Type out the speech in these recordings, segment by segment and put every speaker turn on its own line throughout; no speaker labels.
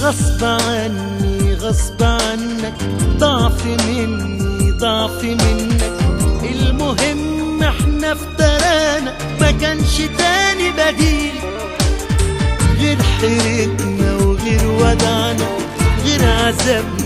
غصب عني غصب عنك. ضعف مني ضعف منك. المهم إحنا افترانا ما كانش تاني بديل. غير حيرتنا وغير ودعنا غير عذابنا.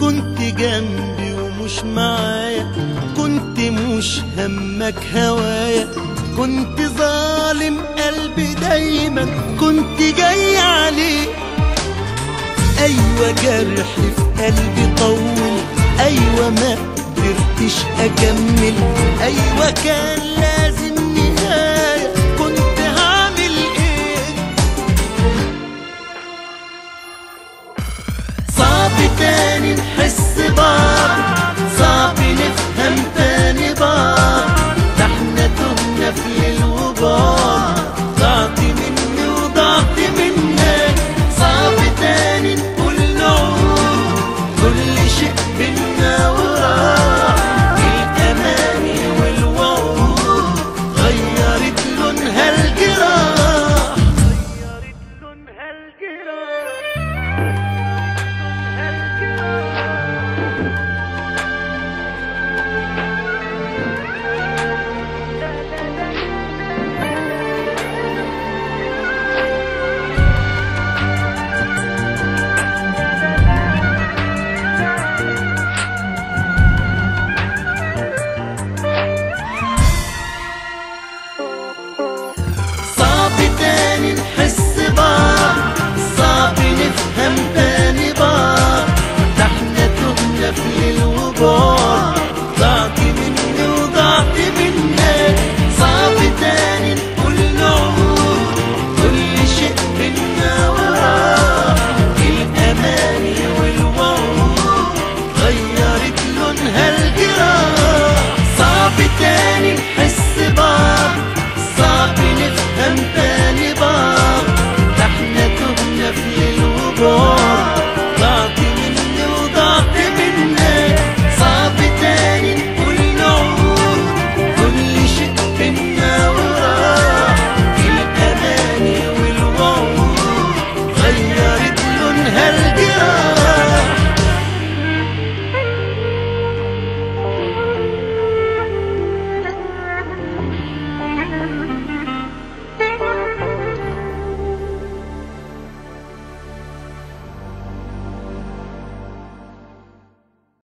كنت جنبي ومش معايا كنت مش همك هوايا. كنت ظالم قلبي دايما كنت جاي عليك أيوه جرح في قلبي طول أيوه ما قدرتش أكمل. أيوه كان لازم